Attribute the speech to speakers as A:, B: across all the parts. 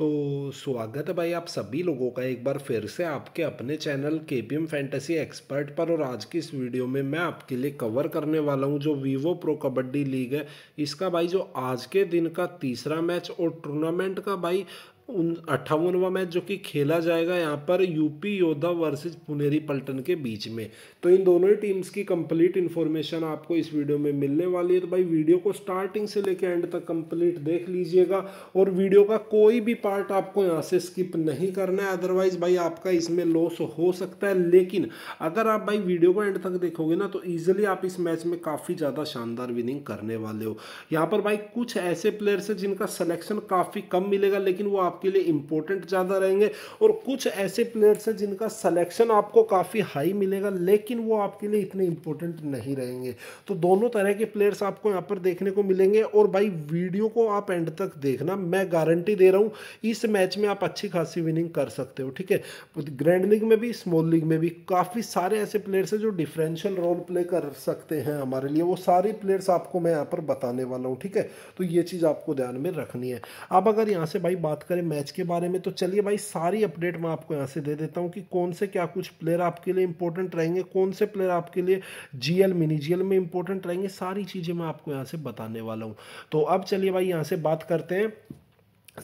A: तो स्वागत है भाई आप सभी लोगों का एक बार फिर से आपके अपने चैनल के पी एम फैंटेसी एक्सपर्ट पर। और आज की इस वीडियो में मैं आपके लिए कवर करने वाला हूँ जो वीवो प्रो कबड्डी लीग है। इसका भाई जो आज के दिन का तीसरा मैच और टूर्नामेंट का भाई उन अट्ठावनवा मैच जो कि खेला जाएगा यहाँ पर यूपी, योद्धा वर्सेस पुनेरी, पल्टन के बीच में। तो इन दोनों ही टीम्स की कंप्लीट इन्फॉर्मेशन आपको इस वीडियो में मिलने वाली है। तो भाई, वीडियो को स्टार्टिंग से लेकर एंड तक कंप्लीट देख लीजिएगा और वीडियो का कोई भी पार्ट आपको यहाँ से स्किप नहीं करना है। अदरवाइज़ भाई, आपका इसमें लॉस हो सकता है। लेकिन अगर आप भाई वीडियो को एंड तक देखोगे ना तो ईजिली आप इस मैच में काफ़ी ज़्यादा शानदार विनिंग करने वाले हो। यहाँ पर भाई, कुछ ऐसे प्लेयर्स हैं जिनका सलेक्शन काफ़ी कम मिलेगा, लेकिन वो आप आपके लिए इंपॉर्टेंट ज़्यादा रहेंगे। और कुछ ऐसे प्लेयर्स हैं जिनका सिलेक्शन आपको काफ़ी हाई मिलेगा, लेकिन वो आपके लिए इतने इंपॉर्टेंट नहीं रहेंगे। तो दोनों तरह के प्लेयर्स आपको यहाँ पर देखने को मिलेंगे। और भाई वीडियो को आप एंड तक देखना। मैं गारंटी दे रहा हूँ, इस मैच में आप अच्छी खासी विनिंग कर सकते हो, ठीक है? ग्रैंड लीग में भी स्मॉल लीग में भी काफ़ी सारे ऐसे प्लेयर्स हैं जो डिफरेंशियल रोल प्ले कर सकते हैं हमारे लिए। वो सारे प्लेयर्स आपको मैं यहाँ पर बताने वाला हूँ, ठीक है? तो ये चीज़ आपको ध्यान में रखनी है। अब अगर यहाँ से भाई बात करें मैच के बारे में तो चलिए भाई सारी अपडेट मैं आपको यहाँ से दे देता हूँ कि कौन से क्या कुछ प्लेयर आपके लिए इंपॉर्टेंट रहेंगे, कौन से प्लेयर आपके लिए जीएल मिनी जीएल में इंपॉर्टेंट रहेंगे, सारी चीज़ें मैं आपको यहाँ से बताने वाला हूँ। तो अब चलिए भाई यहाँ से बात करते हैं।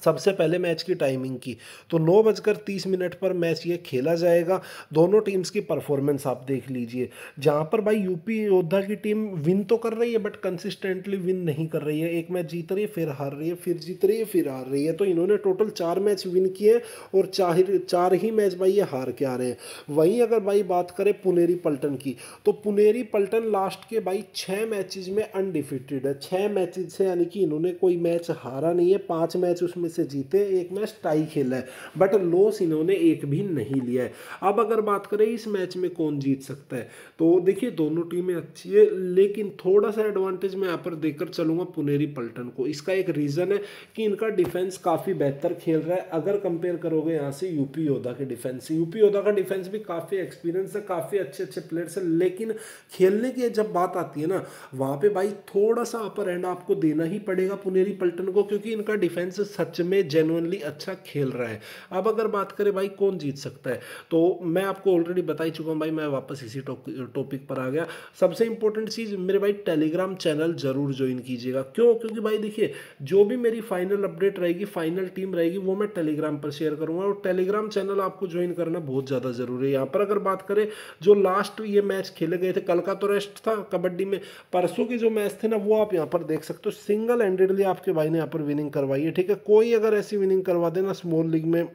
A: सबसे पहले मैच की टाइमिंग की। तो नौ बजकर तीस मिनट पर मैच ये खेला जाएगा। दोनों टीम्स की परफॉर्मेंस आप देख लीजिए। जहाँ पर भाई यूपी योद्धा की टीम विन तो कर रही है बट कंसिस्टेंटली विन नहीं कर रही है। एक मैच जीत रही है, फिर हार रही है, फिर जीत रही है, फिर हार रही है। तो इन्होंने टोटल चार मैच विन किए और चार चार ही मैच भाई ये हार के आ रहे हैं। वहीं अगर भाई बात करें पुनेरी पल्टन की तो पुनेरी पल्टन लास्ट के भाई छः मैचेज में अनडिफिटेड है। छः मैचेज से यानी कि इन्होंने कोई मैच हारा नहीं है। पाँच मैच उसमें से जीते, एक मैच टाई खेला है बट लॉस इन्होंने एक भी नहीं लिया है। अब अगर बात करें, इस मैच में कौन जीत सकता है? तो देखिए, दोनों टीमें अच्छी है, लेकिन थोड़ा सा एडवांटेज मैं यहाँ पर देकर चलूँगा पुनेरी पल्टन को। इसका एक रीज़न है कि इनका डिफेंस काफ़ी बेहतर खेल रहा है। अगर कंपेयर करोगे यहाँ से यूपी योद्धा के डिफेंस यूपी योद्धा का डिफेंस भी काफ़ी एक्सपीरियंस है, काफ़ी अच्छे अच्छे प्लेयर्स है, लेकिन खेलने की जब बात आती है ना, वहाँ पे भाई थोड़ा सा अपर एंड आपको देना ही पड़ेगा पुनेरी पल्टन को, क्योंकि इनका डिफेंस सच में जेनुअनली अच्छा खेल रहा है। अब अगर बात करें भाई कौन जीत सकता है तो मैं आपको ऑलरेडी बता ही चुका हूँ भाई, मैं वापस इसी टॉपिक पर आ गया। सबसे इंपॉर्टेंट चीज़ मेरे भाई टेलीग्राम चैनल ज़रूर ज्वाइन कीजिएगा। क्यों? क्योंकि भाई देखिए, जो भी मेरी फाइनल अपडेट रहेगी फाइनल टीम रहेगी, वो मैं टेलीग्राम पर शेयर करूँगा। और टेलीग्राम चैनल आपको ज्वाइन करना बहुत ज़्यादा ज़रूरी है। यहाँ पर अगर बात करें, जो लास्ट ये मैच खेले गए थे कल का तो रेस्ट था, कबड्डी में। परसों के जो मैच थे ना, वो आप यहाँ पर देख सकते हो। सिंगल हैंडेडली आपके भाई ने यहाँ पर विनिंग करवाई है, ठीक है? कोई अगर ऐसी विनिंग करवा देना स्मॉल लीग में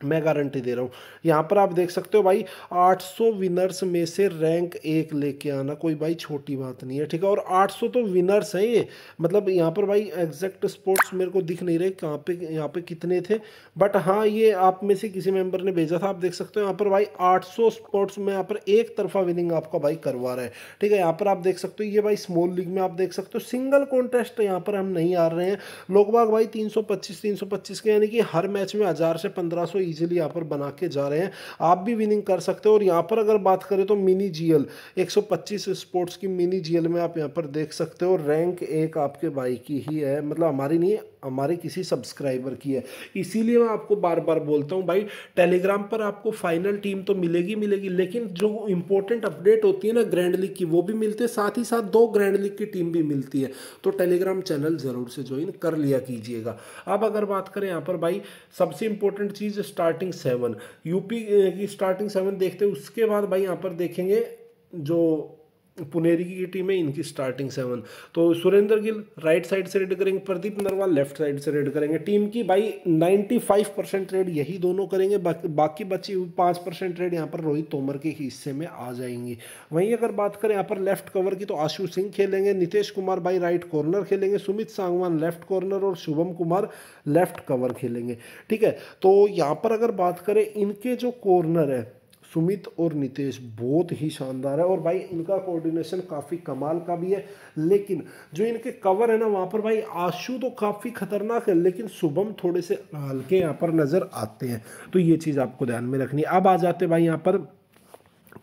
A: मैं गारंटी दे रहा हूँ। यहाँ पर आप देख सकते हो भाई 800 विनर्स में से रैंक एक लेके आना कोई भाई छोटी बात नहीं है, ठीक है? और 800 तो विनर्स हैं ये। मतलब यहाँ पर भाई एग्जैक्ट स्पोर्ट्स मेरे को दिख नहीं रहे, कहाँ पे, यहाँ पे कितने थे। बट हाँ ये आप में से किसी मेंबर ने भेजा था, आप देख सकते हो यहाँ पर भाई आठ सौ स्पोर्ट्स में यहाँ पर एक तरफा विनिंग आपका भाई करवा रहा है, ठीक है? यहाँ पर आप देख सकते हो, ये भाई स्मॉल लीग में आप देख सकते हो सिंगल कॉन्टेस्ट यहाँ पर हम नहीं आ रहे हैं। लोग बाग भाई तीन सौ के, यानी कि हर मैच में हज़ार से पंद्रह इजीली यहाँ पर बना के जा रहे हैं। आप भी विनिंग कर सकते हो और यहाँ पर अगर बात करें तो मिनी जीएल 125 स्पोर्ट्स की मिनी जीएल में आप यहाँ पर देख सकते हो। रैंक एक आपके भाई की ही है। मतलब हमारी नहीं हमारे किसी सब्सक्राइबर की है। इसीलिए मैं आपको बार बार बोलता हूँ, भाई टेलीग्राम पर आपको फाइनल टीम तो मिलेगी मिलेगी, लेकिन जो इंपॉर्टेंट अपडेट होती है ना ग्रैंड लीग की, वो भी मिलती है, साथ ही साथ दो ग्रैंड लीग की टीम भी मिलती है। तो टेलीग्राम चैनल ज़रूर से ज्वाइन कर लिया कीजिएगा। अब अगर बात करें यहाँ पर, भाई, सबसे इंपॉर्टेंट चीज़ स्टार्टिंग सेवन यूपी की स्टार्टिंग सेवन देखते उसके बाद भाई यहाँ पर देखेंगे जो पुनेरी की टीम है, इनकी स्टार्टिंग सेवन तो सुरेंद्र गिल राइट साइड से रेड करेंगे, प्रदीप नरवाल लेफ़्ट साइड से रेड करेंगे। टीम की भाई 95 परसेंट रेड यही दोनों करेंगे, बाकी बाकी बची हुई पाँच परसेंट रेड यहाँ पर रोहित तोमर के हिस्से में आ जाएँगी। वहीं अगर बात करें यहाँ पर लेफ़्ट कवर की तो आशु सिंह खेलेंगे, नीतीश कुमार भाई राइट कॉर्नर खेलेंगे, सुमित सांगवान लेफ़्ट कॉर्नर और शुभम कुमार लेफ़्ट कवर खेलेंगे। ठीक है तो यहाँ पर अगर बात करें, इनके जो कॉर्नर है सुमित और नितेश बहुत ही शानदार है और भाई इनका कोऑर्डिनेशन काफ़ी कमाल का भी है। लेकिन जो इनके कवर है ना, वहाँ पर भाई आशु तो काफ़ी खतरनाक है, लेकिन शुभम थोड़े से हल्के यहाँ पर नज़र आते हैं। तो ये चीज़ आपको ध्यान में रखनी अब आ जाते भाई यहाँ पर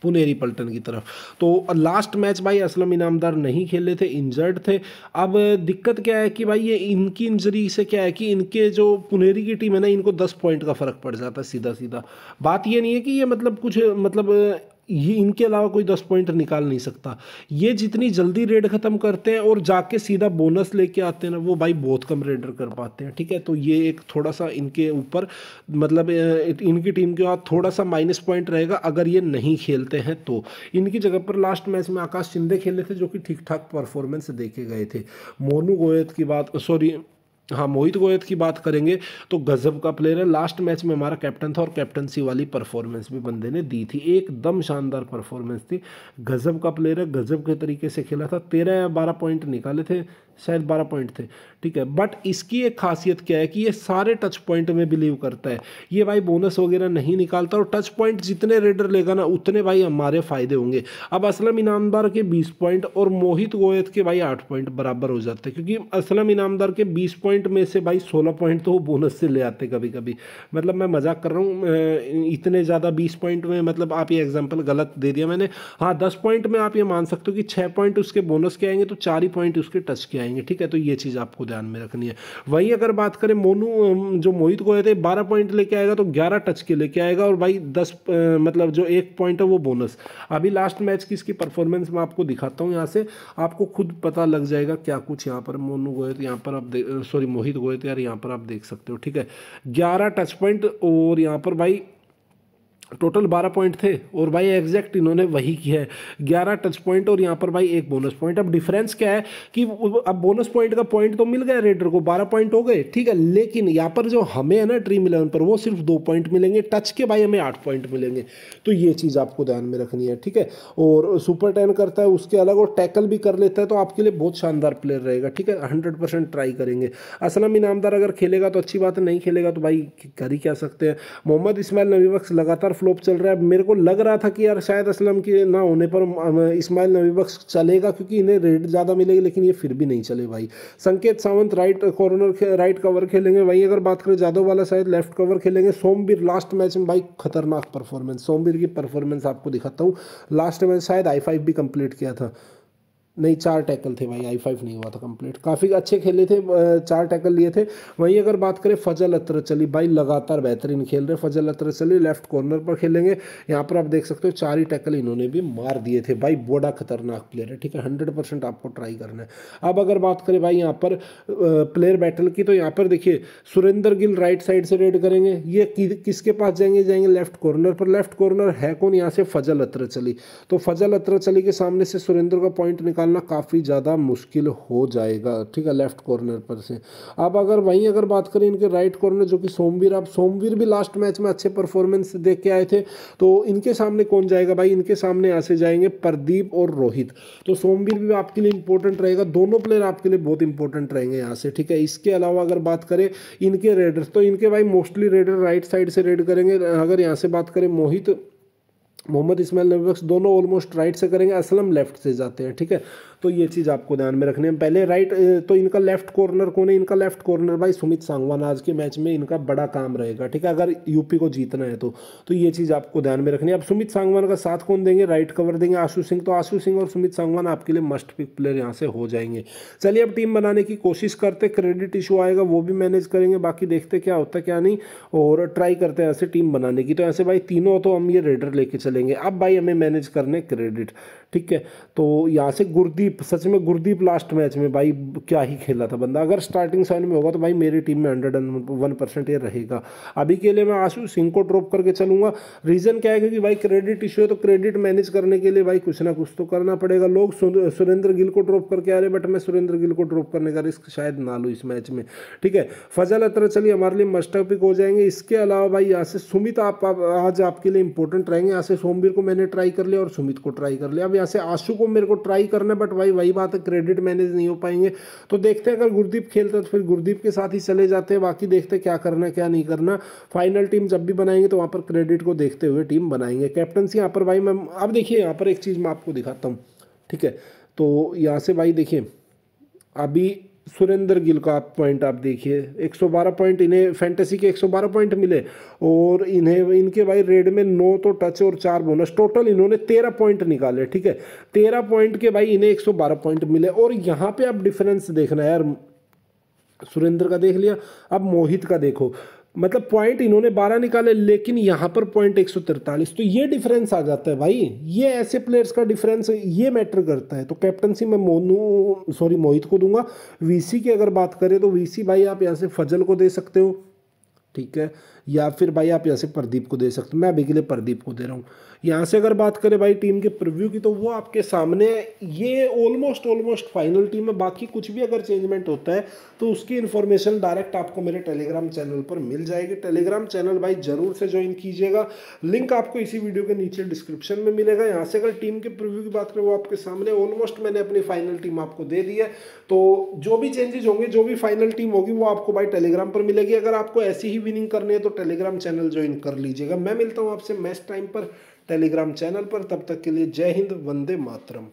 A: पुनेरी पल्टन की तरफ़। तो लास्ट मैच भाई असलम इनामदार नहीं खेले थे इंजर्ड थे। अब दिक्कत क्या है कि भाई ये इनकी इंजरी से क्या है कि इनके जो पुनेरी की टीम है ना, इनको दस पॉइंट का फ़र्क पड़ जाता है सीधा सीधा बात ये नहीं है कि ये मतलब कुछ मतलब ये इनके अलावा कोई दस पॉइंट निकाल नहीं सकता। ये जितनी जल्दी रेड ख़त्म करते हैं और जाके सीधा बोनस लेके आते हैं ना, वो भाई बहुत कम रेडर कर पाते हैं, ठीक है? तो ये एक थोड़ा सा इनके ऊपर मतलब इनकी टीम के बाद थोड़ा सा माइनस पॉइंट रहेगा, अगर ये नहीं खेलते हैं तो। इनकी जगह पर लास्ट मैच में आकाश शिंदे खेले थे, जो कि ठीक ठाक परफॉर्मेंस देखे गए थे। मोनू गोयत की बात सॉरी हाँ मोहित गोयत की बात करेंगे तो गजब का प्लेयर है। लास्ट मैच में हमारा कैप्टन था और कैप्टनसी वाली परफॉर्मेंस भी बंदे ने दी थी। एकदम शानदार परफॉर्मेंस थी। गजब का प्लेयर है, गजब के तरीके से खेला था। तेरह या बारह पॉइंट निकाले थे। शायद बारह पॉइंट थे, ठीक है? बट इसकी एक खासियत क्या है कि ये सारे टच पॉइंट में बिलीव करता है। ये भाई बोनस वगैरह नहीं निकालता और टच पॉइंट जितने रेडर लेगा ना, उतने भाई हमारे फ़ायदे होंगे। अब असलम इनामदार के बीस पॉइंट और मोहित गोयत के भाई आठ पॉइंट बराबर हो जाते हैं, क्योंकि असलम इनामदार के बीस पॉइंट में से भाई सोलह पॉइंट तो वो बोनस से ले आते कभी कभी मतलब मैं मज़ाक कर रहा हूँ इतने ज़्यादा बीस पॉइंट में मतलब आप ये एग्ज़ाम्पल गलत दे दिया मैंने। हाँ दस पॉइंट में आप ये मान सकते हो कि छः पॉइंट उसके बोनस के आएँगे तो चार ही पॉइंट उसके टच के आएँगे। ठीक है? तो ये चीज़ आपको ध्यान में रखनी है। वहीं अगर बात करें मोनू जो मोहित को थे, बारह पॉइंट लेके आएगा तो ग्यारह टच के लेके आएगा, और भाई दस मतलब जो एक पॉइंट है वो बोनस। अभी लास्ट मैच की इसकी परफॉर्मेंस मैं आपको दिखाता हूँ यहाँ से। आपको खुद पता लग जाएगा क्या कुछ यहाँ पर मोनू गोए यहाँ पर आप सॉरी, मोहित गोए यार यहाँ पर आप देख सकते हो, ठीक है? ग्यारह टच पॉइंट, और यहाँ पर भाई टोटल बारह पॉइंट थे और भाई एग्जैक्ट इन्होंने वही किया है। ग्यारह टच पॉइंट और यहाँ पर भाई एक बोनस पॉइंट अब डिफरेंस क्या है कि अब बोनस पॉइंट का पॉइंट तो मिल गया रेडर को, बारह पॉइंट हो गए, ठीक है? लेकिन यहाँ पर जो हमें है ना ड्रीम इलेवन पर, वो सिर्फ़ दो पॉइंट मिलेंगे टच के भाई हमें आठ पॉइंट मिलेंगे। तो ये चीज़ आपको ध्यान में रखनी है, ठीक है? और सुपर टेन करता है, उसके अलग और टैकल भी कर लेता है तो आपके लिए बहुत शानदार प्लेयर रहेगा, ठीक है? हंड्रेड परसेंट ट्राई करेंगे। असलम इनामदार अगर खेलेगा तो अच्छी बात है, नहीं खेलेगा तो भाई कर ही क्या सकते हैं? मोहम्मद इसमाइल नबी वक्त लगातार फ्लोप चल रहा है। मेरे को लग रहा था कि यार शायद असलम के ना होने पर इस्माइल नबी बख्श चलेगा, क्योंकि इन्हें रेट ज़्यादा मिलेगी, लेकिन ये फिर भी नहीं चले भाई। Sanket Sawant right corner right cover खेलेंगे। वहीं अगर बात करें जादव वाला शायद लेफ़्ट कवर खेलेंगे। सोमवीर लास्ट मैच में भाई खतरनाक परफॉर्मेंस सोमवीर की परफॉर्मेंस आपको दिखाता हूँ। लास्ट मैच शायद आई फाइव भी कंप्लीट किया था। नहीं, चार टैकल थे भाई आई फाइव नहीं हुआ था कंप्लीट काफ़ी अच्छे खेले थे चार टैकल लिए थे। वहीं अगर बात करें फजल अतर चली भाई लगातार बेहतरीन खेल रहे फजल अतर चली लेफ़्ट कॉर्नर पर खेलेंगे। यहाँ पर आप देख सकते हो, चार ही टैकल इन्होंने भी मार दिए थे। भाई, बड़ा खतरनाक प्लेयर है, ठीक है? हंड्रेड परसेंट आपको ट्राई करना है। अब अगर बात करें भाई यहाँ पर प्लेयर बैटल की तो यहाँ पर देखिए, सुरेंद्र गिल राइट साइड से रेड करेंगे। ये किसके पास जाएँगे? जाएँगे लेफ़्ट कॉर्नर पर। लेफ़्ट कॉर्नर है कौन? यहाँ से फजल अतर चली तो फजल अतर चली के सामने से सुरेंद्र का पॉइंट निकाल निकालना काफ़ी ज़्यादा मुश्किल हो जाएगा। ठीक है लेफ़्ट कॉर्नर पर से। अब अगर वहीं अगर बात करें इनके राइट कॉर्नर जो कि सोमवीर, अब सोमवीर भी लास्ट मैच में अच्छे परफॉर्मेंस देख के आए थे तो इनके सामने कौन जाएगा भाई? इनके सामने ऐसे जाएँगे प्रदीप और रोहित। तो सोमवीर भी आपके लिए इंपॉर्टेंट रहेगा। दोनों प्लेयर आपके लिए बहुत इंपॉर्टेंट रहेंगे यहाँ से। ठीक है, इसके अलावा अगर बात करें इनके रेडर्स तो इनके भाई मोस्टली रेडर राइट साइड से रेड करेंगे। अगर यहाँ से बात करें मोहित मोहम्मद इसमाइल नबी बख्श दोनों ऑलमोस्ट राइट से करेंगे, असलम लेफ़्ट से जाते हैं, ठीक है? तो ये चीज़ आपको ध्यान में रखनी है। पहले राइट तो इनका लेफ़्ट कॉर्नर कौन है? इनका लेफ़्ट कॉर्नर भाई सुमित सांगवान आज के मैच में इनका बड़ा काम रहेगा, ठीक है? अगर यूपी को जीतना है तो तो ये चीज़ आपको ध्यान में रखनी है। अब सुमित सांगवान का साथ कौन देंगे? राइट कवर देंगे आशु सिंह। तो आशु सिंह और सुमित सांगवान आपके लिए मस्ट पिक प्लेयर यहाँ से हो जाएँगे। चलिए अब टीम बनाने की कोशिश करते क्रेडिट इशू आएगा, वो भी मैनेज करेंगे। बाकी देखते क्या होता क्या नहीं, और ट्राई करते हैं ऐसे टीम बनाने की। तो ऐसे भाई तीनों तो हम ये रेडर लेके चलेंगे। अब भाई हमें मैनेज करने क्रेडिट ठीक है? तो यहाँ से गुरदीप सच में गुरदीप लास्ट मैच में भाई क्या ही खेला था बंदा। अगर स्टार्टिंग साइन में होगा तो भाई मेरी टीम में हंड्रेड एंड वन परसेंट ये रहेगा। अभी के लिए मैं आशु सिंह को ड्रॉप करके चलूँगा। रीज़न क्या है? क्योंकि भाई क्रेडिट इशू है तो क्रेडिट मैनेज करने के लिए भाई कुछ ना कुछ तो करना पड़ेगा। लोग सुरेंद्र गिल को ड्रॉप करके आ रहे बट मैं सुरेंद्र गिल को ड्रॉप करने का रिस्क शायद ना लूँ इस मैच में। ठीक है? फजल अतर चलिए हमारे लिए मस्टर पिक हो जाएँगे। इसके अलावा भाई यहाँ से सुमित आप, आप आज आपके लिए इंपॉर्टेंट रहेंगे। यहाँ से सोमवीर को मैंने ट्राई कर लिया और सुमित को ट्राई कर लिया। अब यहाँ से आशु को मेरे को ट्राई करना बट भाई, वही बात है क्रेडिट मैनेज नहीं हो पाएँगे। तो देखते हैं, अगर गुरदीप खेलता तो फिर गुरदीप के साथ ही चले जाते हैं। बाकी देखते हैं क्या करना क्या नहीं करना। फाइनल टीम जब भी बनाएँगे तो वहाँ पर क्रेडिट को देखते हुए टीम बनाएँगे। कैप्टनसी यहाँ पर भाई, मैं, अब देखिए, यहाँ पर एक चीज़ मैं आपको दिखाता हूँ। ठीक है? तो यहाँ से भाई देखिए, अभी सुरेंद्र गिल का पॉइंट आप देखिए। 112 पॉइंट इन्हें फैंटेसी के 112 पॉइंट मिले और इन्हें, इनके भाई रेड में नौ तो टच और चार बोनस टोटल इन्होंने 13 पॉइंट निकाले, ठीक है? 13 पॉइंट के भाई इन्हें 112 पॉइंट मिले। और यहाँ पे आप डिफरेंस देखना है यार। सुरेंद्र का देख लिया, अब मोहित का देखो। मतलब पॉइंट इन्होंने बारह निकाले, लेकिन यहाँ पर पॉइंट एक तो ये डिफरेंस आ जाता है भाई। ये ऐसे प्लेयर्स का डिफरेंस ये मैटर करता है। तो कैप्टनसी मैं मोनू सॉरी मोहित को दूँगा। वीसी की अगर बात करें तो वीसी भाई आप यहाँ से फजल को दे सकते हो। ठीक है। या फिर भाई आप यहाँ से प्रदीप को दे सकते हो। मैं अभी के लिए प्रदीप को दे रहा हूँ। यहाँ से अगर बात करें भाई टीम के प्रिव्यू की तो वो आपके सामने ये ऑलमोस्ट ऑलमोस्ट फाइनल टीम है। बाकी कुछ भी अगर चेंजमेंट होता है तो उसकी इन्फॉर्मेशन डायरेक्ट आपको मेरे टेलीग्राम चैनल पर मिल जाएगी। टेलीग्राम चैनल भाई ज़रूर से ज्वाइन कीजिएगा। लिंक आपको इसी वीडियो के नीचे डिस्क्रिप्शन में मिलेगा। यहाँ से अगर टीम के प्रिव्यू की बात करें, वो आपके सामने ऑलमोस्ट मैंने अपनी फाइनल टीम आपको दे दी है। तो जो भी चेंजेस होंगे, जो भी फाइनल टीम होगी, वो आपको भाई टेलीग्राम पर मिलेगी। अगर आपको ऐसी ही विनिंग करनी है तो टेलीग्राम चैनल ज्वाइन कर लीजिएगा। मैं मिलता हूँ आपसे मैच टाइम पर टेलीग्राम चैनल पर। तब तक के लिए जय हिंद, वंदे मातरम।